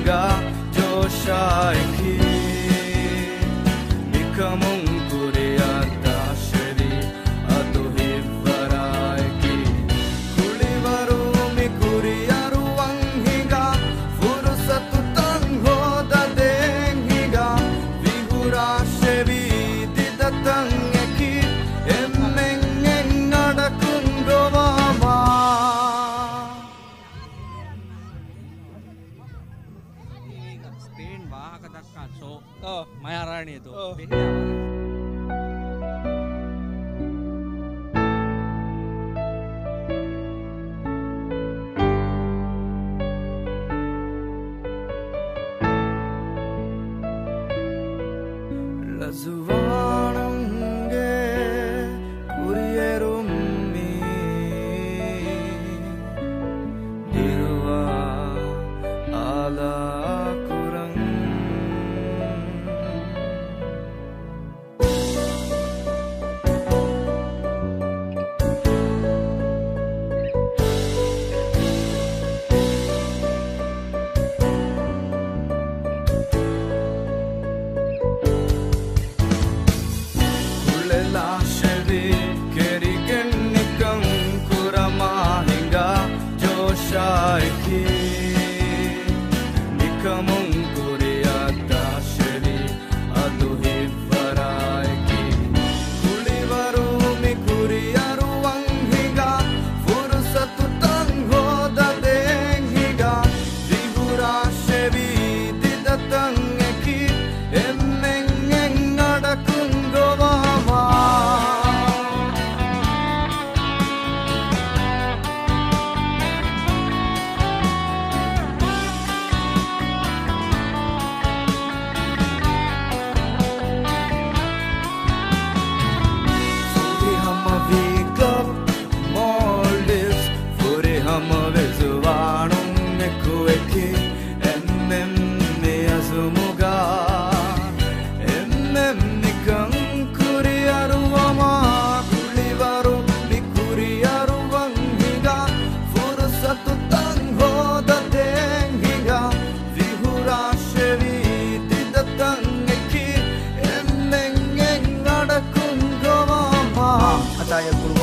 anga to shaikhi Kakadakatso, oh. Mayarani itu.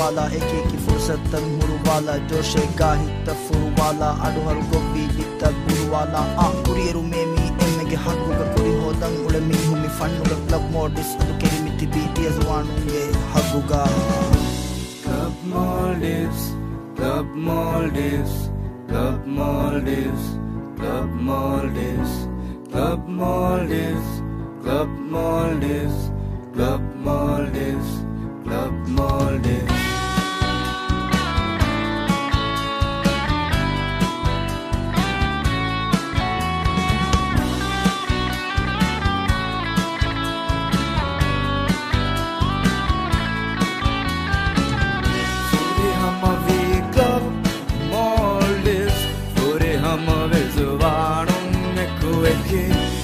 hala Ekeki fırsattan huruvala Coşe gahit da furuvala Aduhar gobi litta guruvala Ah kuriyeru memi emmege hakruga kuri hodan Ule minhumi fannuga club modis Adu kerimiti BTS wanunge hakruga Club Maldives Club Maldives Club Maldives Club Maldives Club Maldives Club Maldives Club Maldives again.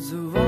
was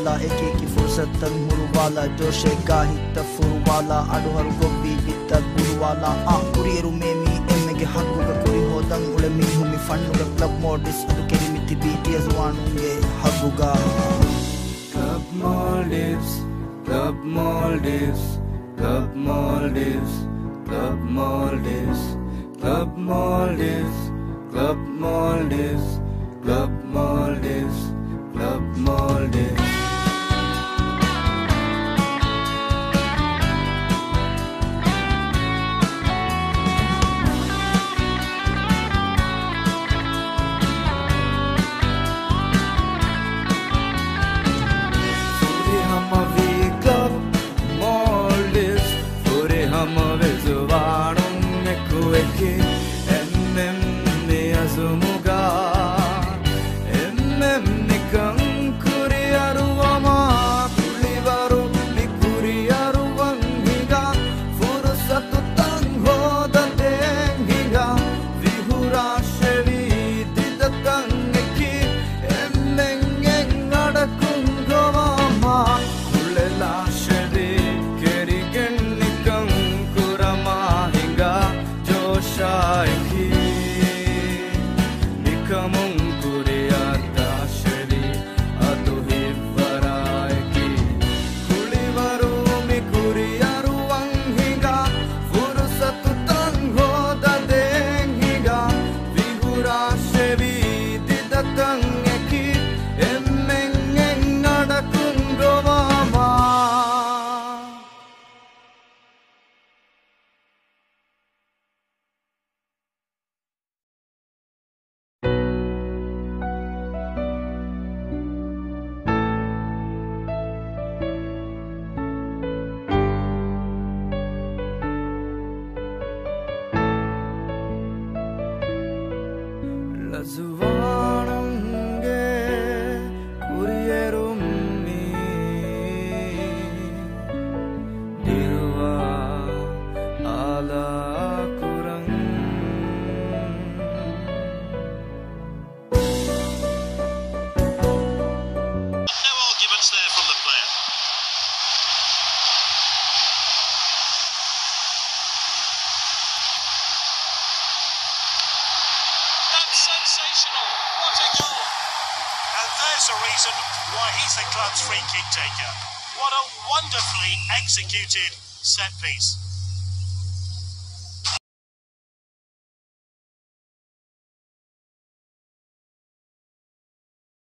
वाला एक एक फुर्सत तक तंगुर वाला, जोशे गाही तफुर वाला, आडो हर भी बितर गुरु वाला। आ कुरियरु में मी, एम के हक को कुरी हो, दंग उले मी, हूँ मी फन का क्लब मोड इस तो के मी मिति बीटीएस वानुंगे हगुगा। Club Maldives club Maldives club Maldives club Maldives club Maldives club Maldives club Maldives Vezvarun ne kuveki sensational. What a goal. And there's a reason why he's the club's free kick taker. What a wonderfully executed set piece.